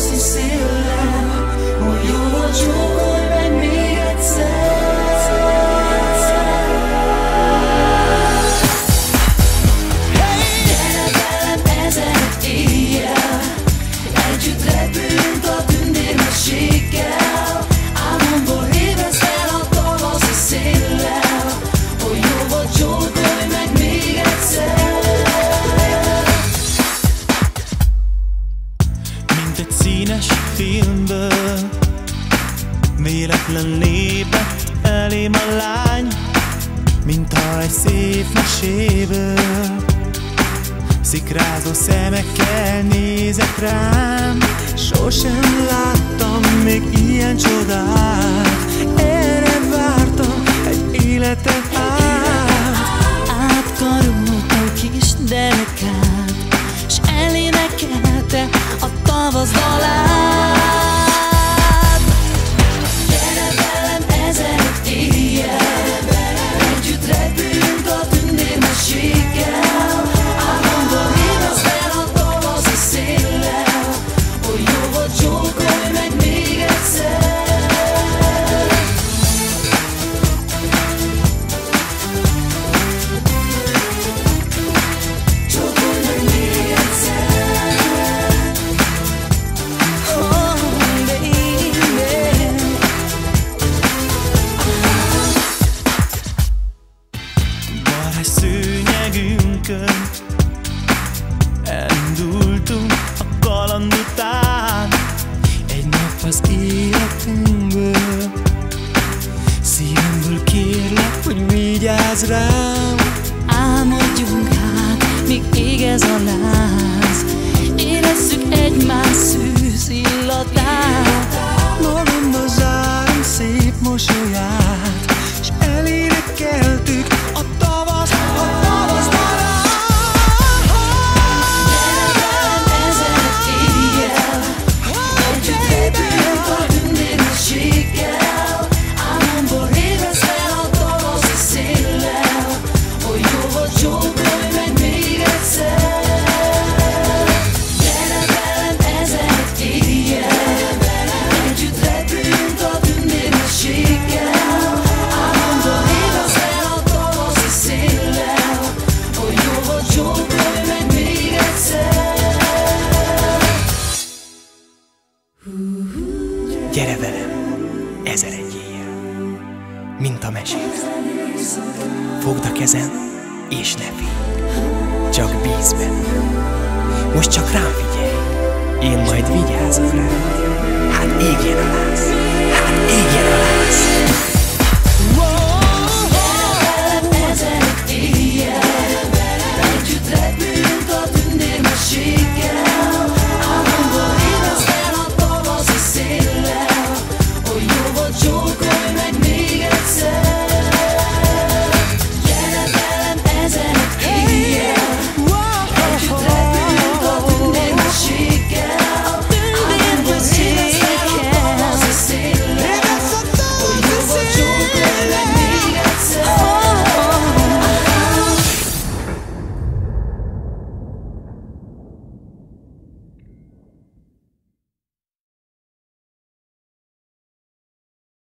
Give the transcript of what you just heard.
sincere. Will you, would you egy színes filmből. Véletlen lépett elém a lány Mint ha egy szép meséből. Szikrázó szemekkel nézett rám Sosem láttam még ilyen csodát novels all az életünkből. Szívemből kérlek, hogy vigyázz rám. Álmodjunk hát, míg ég ez a láz Gyere velem, ezer egy éjjel, mint a mesében. Fogd a kezem, és ne félj, csak bíz bennem. Most csak rám figyelj, én majd vigyázok rá. Hát égjen a láz, hát égjen a láz.